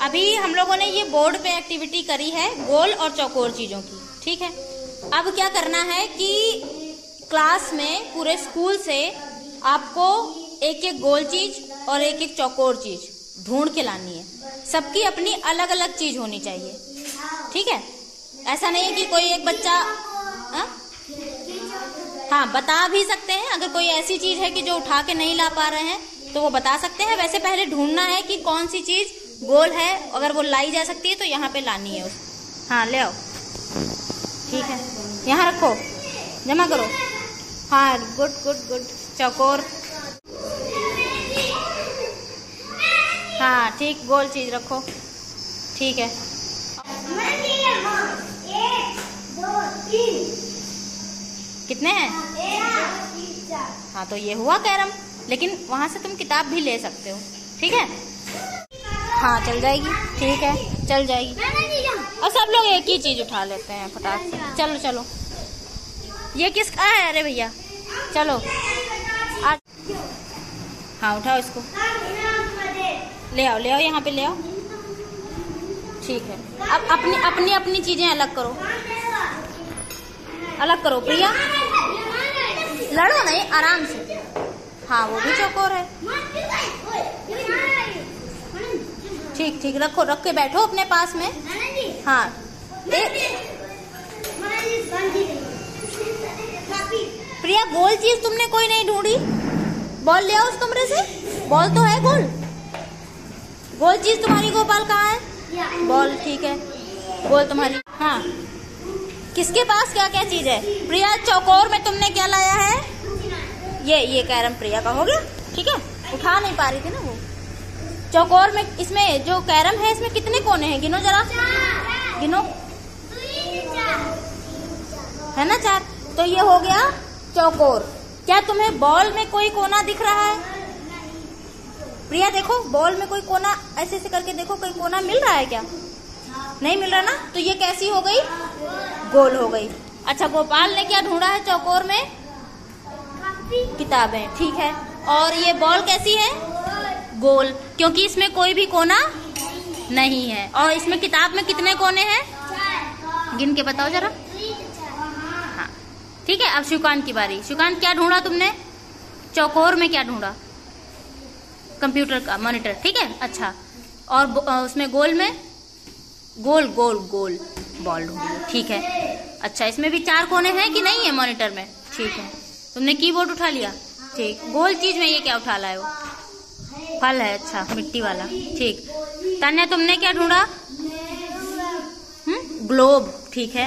अभी हम लोगों ने ये बोर्ड पे एक्टिविटी करी है, गोल और चौकोर चीज़ों की, ठीक है? अब क्या करना है कि क्लास में पूरे स्कूल से आपको एक एक गोल चीज़ और एक एक चौकोर चीज़ ढूंढ के लानी है। सबकी अपनी अलग अलग चीज़ होनी चाहिए, ठीक है? ऐसा नहीं है कि कोई एक बच्चा हाँ? हाँ बता भी सकते हैं, अगर कोई ऐसी चीज़ है कि जो उठा के नहीं ला पा रहे हैं तो वो बता सकते हैं। वैसे पहले ढूंढना है कि कौन सी चीज़ गोल है, अगर वो लाई जा सकती है तो यहाँ पे लानी है उस। हाँ ले आओ। ठीक है। यहाँ रखो। जमा करो। हाँ गुड गुड गुड। चौकोर। हाँ ठीक, गोल चीज़ रखो। ठीक है। कितने हैं? हाँ तो ये हुआ कैरम। लेकिन वहाँ से तुम किताब भी ले सकते हो। ठीक है? हाँ चल जाएगी। ठीक है, चल जाएगी। और सब लोग एक ही चीज़ उठा लेते हैं फटाक से। चलो चलो। ये किसका है अरे भैया। चलो। आज हाँ उठाओ इसको। ले आओ ले आओ यहाँ पे, ले आओ। ठीक है। अब अपनी अपनी अपनी चीज़ें अलग करो। अलग करो प्रिया लड़ो नहीं, आराम से। हाँ वो भी चौकोर है। ठीक ठीक रखो रख के बैठो अपने पास में। हाँ। प्रिया गोल चीज़ तुमने कोई नहीं ढूंढी? बॉल ले आओ उस कमरे से। बॉल तो है गोल। गोल चीज़ तुम्हारी गोपाल कहाँ है? बॉल ठीक है। गोल तुम्हारी। हाँ। किसके पास क्या क्या चीज़ है? प्रिया चौकोर में तुमने क्या लाया है? ये ये कैरम प्रिया का हो गया। ठीक है। उठा नहीं पा रही थी ना वो। चौकोर में इसमें जो कैरम है, इसमें कितने कोने हैं? गिनो जरा। गिनो। है ना चार? तो ये हो गया चौकोर। क्या तुम्हें बॉल में कोई कोना दिख रहा है? प्रिया, देखो, बॉल में कोई कोना, ऐसे ऐसे करके देखो, कोई कोना मिल रहा है क्या? नहीं मिल रहा ना? तो ये कैसी हो गई? गोल हो गई। अच्छा गोपाल ने क्या ढूंढा है चौकोर में? किताबें। ठीक है। और ये बॉल कैसी है? गोल, क्योंकि इसमें कोई भी कोना नहीं है। और इसमें किताब में कितने कोने हैं? गिन के बताओ जरा। हाँ। ठीक है, अब शिवकांत की बारी। शिवकांत क्या ढूंढा तुमने? चौकोर में क्या ढूंढा? कंप्यूटर का, मॉनिटर। ठीक है अच्छा। और उसमें गोल में? गोल गोल गोल। बॉल ढूंढी ठीक है। अच्छा इसमें भी चार कोने हैं कि नहीं है मॉनिटर में? ठीक है। तुमने कीबोर्ड उठा लिया? ठीक। गोल चीज़ में ये क्या उठा लाए वो फल है अच्छा मिट्टी वाला, ठीक। तन्या, तुमने क्या ढूंढा? ग्लोब, ठीक है।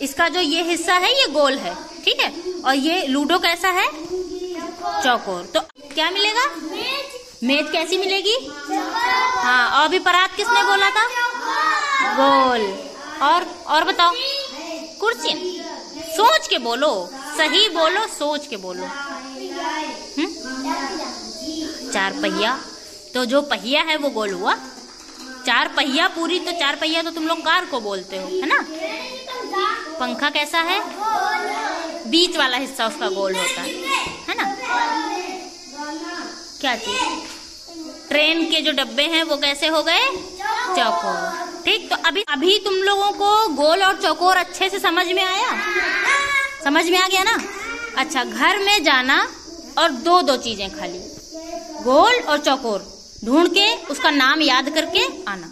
इसका जो ये हिस्सा है, ये गोल है, ठीक है। और ये लूडो कैसा है? चौकोर। तो क्या मिलेगा? मेज कैसी मिलेगी? हाँ और भी परात किसने बोला था? गोल। और और बताओ। कुर्सी। सोच के बोलो। सही बोलो, सोच के बोलो। हुँ? चार पहिया। तो जो पहिया है, वो गोल हुआ। चार पहिया पूरी तो चार पहिया तो तुम लोग कार को बोलते हो, है ना? पंखा कैसा है? बीच वाला हिस्सा उसका गोल होता है है ना? क्या चीज़? ट्रेन के जो डब्बे हैं, वो कैसे हो गए? चौकोर। ठीक तो अभी अभी तुम लोगों को गोल और चौकोर अच्छे से समझ में आया? समझ में आ गया ना? अच्छा घर में जाना और दो दो चीज़ें खाली। गोल और चौकोर, ढूंढ के उसका नाम याद करके आना।